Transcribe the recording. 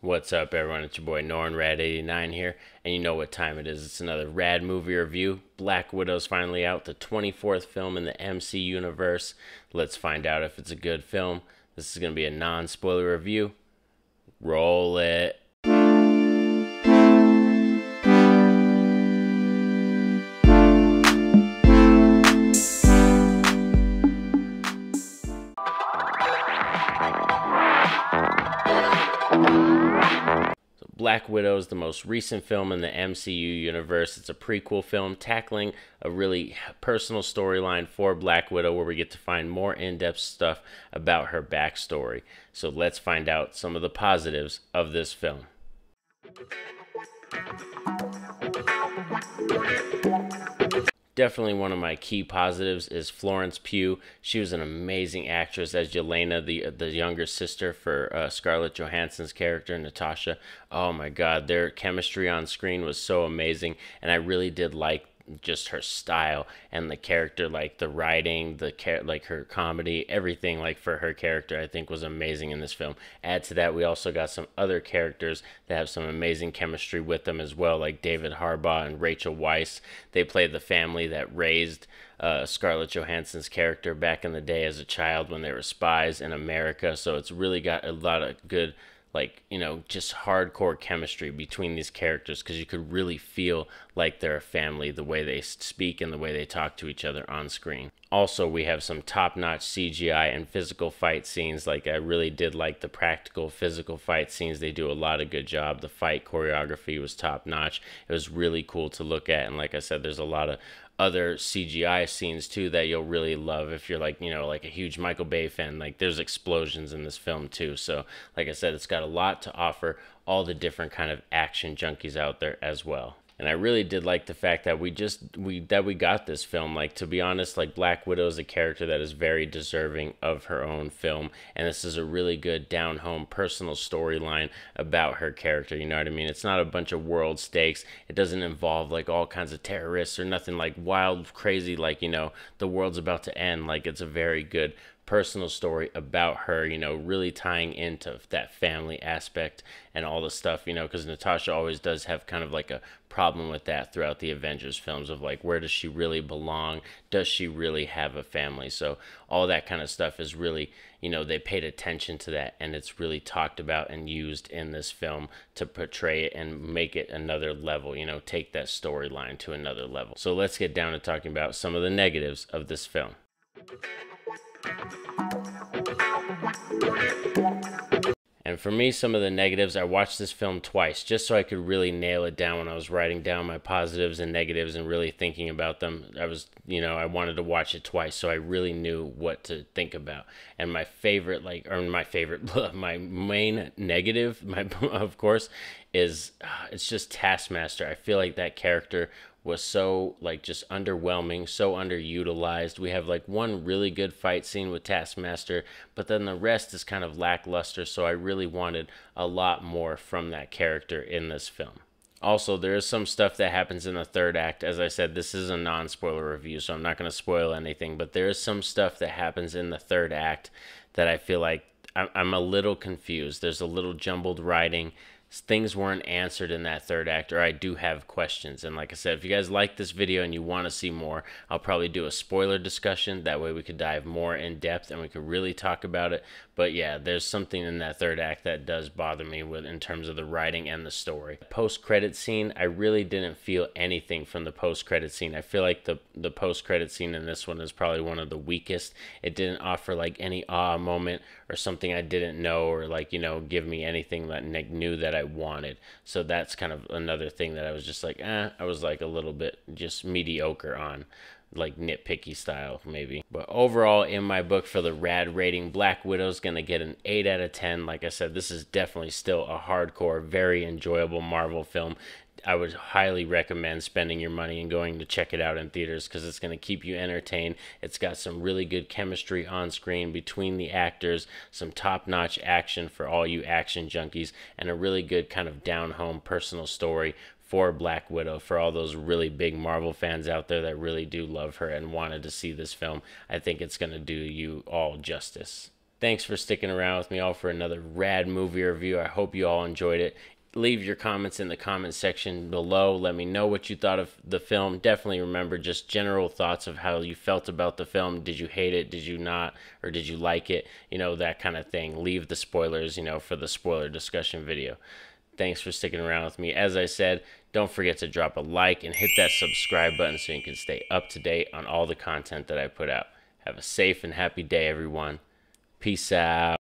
What's up, everyone? It's your boy Norin Radd89 here, and you know what time it is. It's another Radd movie review. Black Widow's finally out, the 24th film in the MC universe. Let's find out if it's a good film. This is going to be a non spoiler review. Roll it. Black Widow is the most recent film in the MCU universe. It's a prequel film tackling a really personal storyline for Black Widow where we get to find more in depth stuff about her backstory. So let's find out some of the positives of this film definitely one of my key positives is Florence Pugh. She was an amazing actress as Yelena, the the younger sister for uh, Scarlett Johansson's character Natasha. Oh my God, their chemistry on screen was so amazing, and I really did like just her style and the character like the writing the char- like her comedy everything like for her character i think was amazing in this film add to that we also got some other characters that have some amazing chemistry with them as well like david harbour and rachel weisz they play the family that raised uh, Scarlett Johansson's character back in the day as a child when they were spies in America. So it's really got a lot of good like you know just hardcore chemistry between these characters because you could really feel like they're a family the way they speak and the way they talk to each other on screen. Also we have some top-notch cgi and physical fight scenes like i really did like the practical physical fight scenes. They do a lot of good job. The fight choreography was top-notch. It was really cool to look at and like i said there's a lot of other CGI scenes too that you'll really love if you're like, you know, like a huge Michael Bay fan. Like there's explosions in this film too. So, like I said, it's got a lot to offer all the different kind of action junkies out there as well and I really did like the fact that we just we that we got this film. Like to be honest, like Black Widow is a character that is very deserving of her own film, and this is a really good down home personal storyline about her character. You know what I mean? It's not a bunch of world stakes. It doesn't involve like all kinds of terrorists or nothing like wild, crazy. Like you know the world's about to end. Like it's a very good personal story about her, you know, really tying into that family aspect and all the stuff, you know, because Natasha always does have kind of like a problem with that throughout the Avengers films of like, where does she really belong? Does she really have a family? So, all that kind of stuff is really, you know, they paid attention to that and it's really talked about and used in this film to portray it and make it another level, you know, take that storyline to another level. So, let's get down to talking about some of the negatives of this film. And for me, some of the negatives, I watched this film twice just so I could really nail it down when I was writing down my positives and negatives and really thinking about them. I was, you know, I wanted to watch it twice so I really knew what to think about. And my favorite, like, or my favorite, my main negative, my, of course, is uh, it's just Taskmaster. I feel like that character was so like just underwhelming, so underutilized. We have like one really good fight scene with Taskmaster, but then the rest is kind of lackluster, so I really wanted a lot more from that character in this film. Also, there is some stuff that happens in the third act. As I said, this is a non spoiler review, so I'm not going to spoil anything, but there is some stuff that happens in the third act that I feel like I'm a little confused. There's a little jumbled writing things weren't answered in that third act or I do have questions. And like I said, if you guys like this video and you want to see more, I'll probably do a spoiler discussion. That way we could dive more in depth and we could really talk about it. But yeah, there's something in that third act that does bother me with in terms of the writing and the story. Post credit scene, I really didn't feel anything from the post credit scene. I feel like the the post credit scene in this one is probably one of the weakest. It didn't offer like any ah moment or something I didn't know or like, you know, give me anything that Nick knew that I wanted. So that's kind of another thing that I was just like, eh, I was like a little bit just mediocre on like nitpicky style maybe. But overall in my book for the Radd rating black widow's gonna get an 8 out of 10 like i said this is definitely still a hardcore very enjoyable marvel film. I would highly recommend spending your money and going to check it out in theaters because it's going to keep you entertained. It's got some really good chemistry on screen between the actors, some top notch action for all you action junkies, and a really good kind of down home personal story for Black Widow for all those really big Marvel fans out there that really do love her and wanted to see this film. I think it's going to do you all justice. Thanks for sticking around with me all for another Radd movie review. I hope you all enjoyed it. Leave your comments in the comment section below. Let me know what you thought of the film. Definitely remember just general thoughts of how you felt about the film. Did you hate it? Did you not? Or did you like it? You know, that kind of thing. Leave the spoilers, you know, for the spoiler discussion video. Thanks for sticking around with me. As I said, don't forget to drop a like and hit that subscribe button so you can stay up to date on all the content that I put out. Have a safe and happy day, everyone. Peace out.